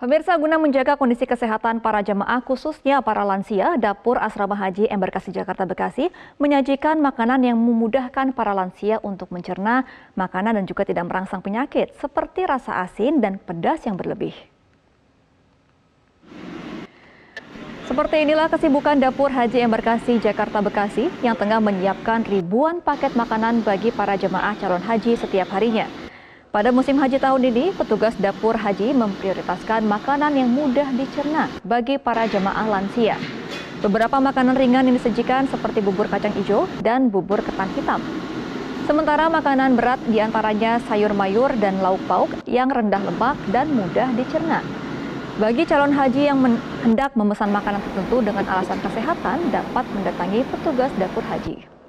Pemirsa guna menjaga kondisi kesehatan para jemaah khususnya para lansia, Dapur Asrama Haji Embarkasi Jakarta Bekasi menyajikan makanan yang memudahkan para lansia untuk mencerna makanan dan juga tidak merangsang penyakit seperti rasa asin dan pedas yang berlebih. Seperti inilah kesibukan Dapur Haji Embarkasi Jakarta Bekasi yang tengah menyiapkan ribuan paket makanan bagi para jemaah calon haji setiap harinya. Pada musim haji tahun ini, petugas dapur haji memprioritaskan makanan yang mudah dicerna bagi para jemaah lansia. Beberapa makanan ringan yang disajikan seperti bubur kacang hijau dan bubur ketan hitam. Sementara makanan berat di antaranya sayur mayur dan lauk pauk yang rendah lemak dan mudah dicerna. Bagi calon haji yang hendak memesan makanan tertentu dengan alasan kesehatan dapat mendatangi petugas dapur haji.